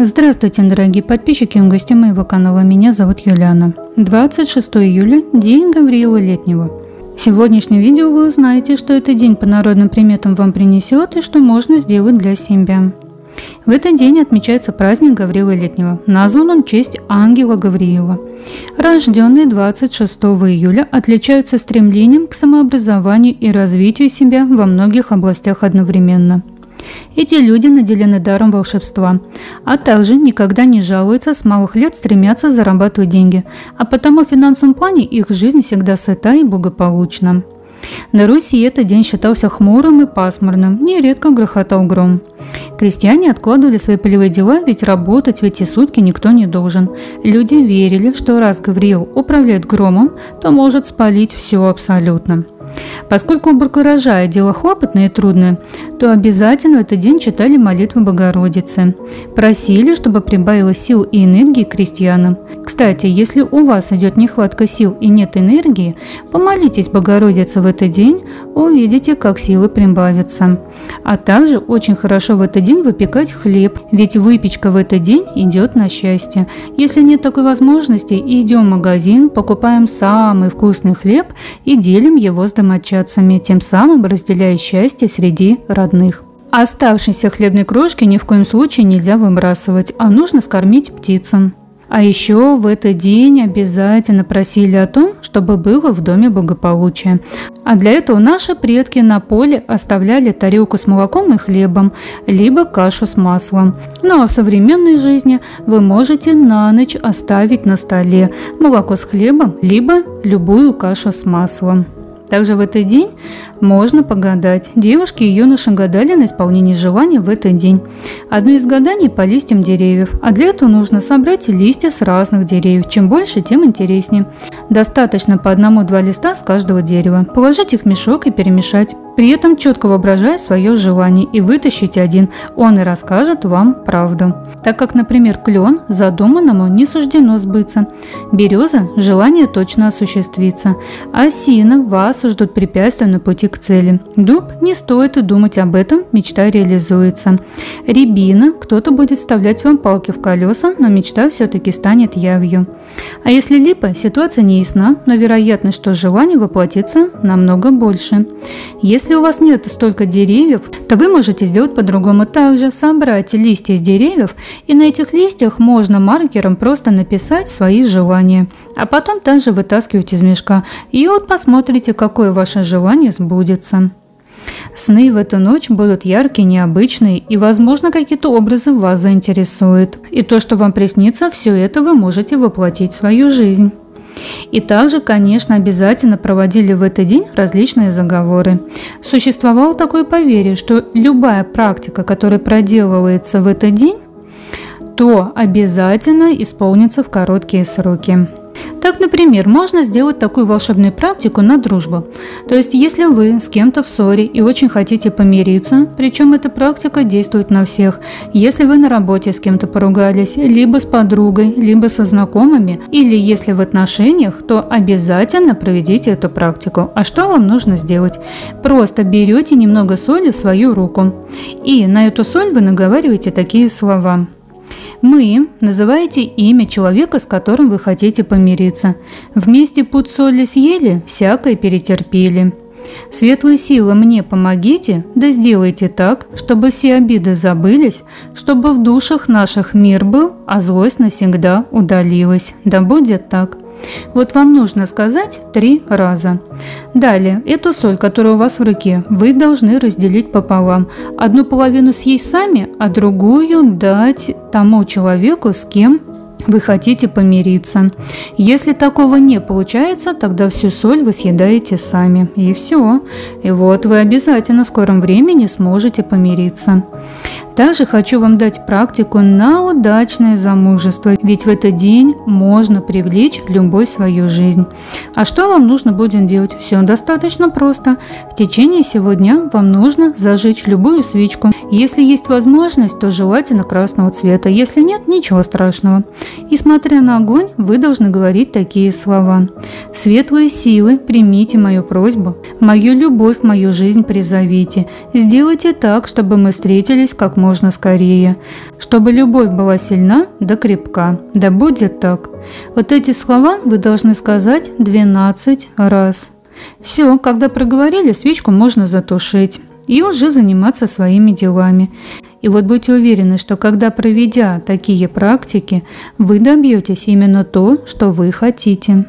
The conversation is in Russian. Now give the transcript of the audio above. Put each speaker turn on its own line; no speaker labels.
Здравствуйте, дорогие подписчики и гости моего канала. Меня зовут Юлиана. 26 июля – День Гавриила Летнего. В сегодняшнем видео вы узнаете, что этот день по народным приметам вам принесет и что можно сделать для себя. В этот день отмечается праздник Гаврила Летнего. Назван он в честь ангела Гавриила. Рожденные 26 июля отличаются стремлением к самообразованию и развитию себя во многих областях одновременно – эти люди наделены даром волшебства, а также никогда не жалуются, с малых лет стремятся зарабатывать деньги, а потому в финансовом плане их жизнь всегда сыта и благополучна. На Руси этот день считался хмурым и пасмурным, нередко грохотал гром. Крестьяне откладывали свои полевые дела, ведь работать в эти сутки никто не должен. Люди верили, что раз Гавриил управляет громом, то может спалить все абсолютно. Поскольку уборка урожая – дело хлопотное и трудное, то обязательно в этот день читали молитву Богородицы. Просили, чтобы прибавило сил и энергии крестьянам. Кстати, если у вас идет нехватка сил и нет энергии, помолитесь Богородице в этот день, увидите, как силы прибавятся. А также очень хорошо в этот день выпекать хлеб, ведь выпечка в этот день идет на счастье. Если нет такой возможности, идем в магазин, покупаем самый вкусный хлеб и делим его с домочадцами, тем самым разделяя счастье среди родных. Оставшиеся хлебные крошки ни в коем случае нельзя выбрасывать, а нужно скормить птицам. А еще в этот день обязательно просили о том, чтобы было в доме благополучие. А для этого наши предки на поле оставляли тарелку с молоком и хлебом, либо кашу с маслом. Ну а в современной жизни вы можете на ночь оставить на столе молоко с хлебом, либо любую кашу с маслом. Также в этот день можно погадать. Девушки и юноши гадали на исполнение желания в этот день. Одно из гаданий по листьям деревьев, а для этого нужно собрать листья с разных деревьев. Чем больше, тем интереснее. Достаточно по одному-два листа с каждого дерева. Положить их в мешок и перемешать. При этом четко воображая свое желание и вытащите один, он и расскажет вам правду. Так как, например, клен задуманному не суждено сбыться. Береза – желание точно осуществиться. Осина – вас ждут препятствия на пути к цели. Дуб – не стоит и думать об этом, мечта реализуется. Рябина – кто-то будет вставлять вам палки в колеса, но мечта все-таки станет явью. А если липа – ситуация не ясна, но вероятность, что желание воплотится намного больше. Если если у вас нет столько деревьев, то вы можете сделать по-другому. Также собрать листья из деревьев, и на этих листьях можно маркером просто написать свои желания. А потом также вытаскивать из мешка. И вот посмотрите, какое ваше желание сбудется. Сны в эту ночь будут яркие, необычные, и, возможно, какие-то образы вас заинтересуют. И то, что вам приснится, все это вы можете воплотить в свою жизнь. И также, конечно, обязательно проводили в этот день различные заговоры. Существовало такое поверье, что любая практика, которая проделывается в этот день, то обязательно исполнится в короткие сроки. Так, например, можно сделать такую волшебную практику на дружбу. То есть, если вы с кем-то в ссоре и очень хотите помириться, причем эта практика действует на всех. Если вы на работе с кем-то поругались, либо с подругой, либо со знакомыми, или если в отношениях, то обязательно проведите эту практику. А что вам нужно сделать? Просто берете немного соли в свою руку. И на эту соль вы наговариваете такие слова. Мы называете имя человека, с которым вы хотите помириться. Вместе путь соли съели, всякое перетерпели. Светлые силы мне помогите, да сделайте так, чтобы все обиды забылись, чтобы в душах наших мир был, а злость навсегда удалилась. Да будет так. Вот вам нужно сказать три раза. Далее, эту соль, которая у вас в руке, вы должны разделить пополам. Одну половину съесть сами, а другую дать тому человеку, с кем вы хотите помириться. Если такого не получается, тогда всю соль вы съедаете сами. И все. И вот вы обязательно в скором времени сможете помириться. Также хочу вам дать практику на удачное замужество, ведь в этот день можно привлечь любовь в свою жизнь. А что вам нужно будет делать? Все достаточно просто. В течение всего дня вам нужно зажечь любую свечку. Если есть возможность, то желательно красного цвета. Если нет, ничего страшного. И смотря на огонь, вы должны говорить такие слова. «Светлые силы, примите мою просьбу. Мою любовь, мою жизнь призовите. Сделайте так, чтобы мы встретились как можно можно скорее. Чтобы любовь была сильна да крепка. Да будет так. Вот эти слова вы должны сказать 12 раз. Все, когда проговорили, свечку можно затушить и уже заниматься своими делами. И вот будьте уверены, что когда проведя такие практики, вы добьетесь именно то, что вы хотите.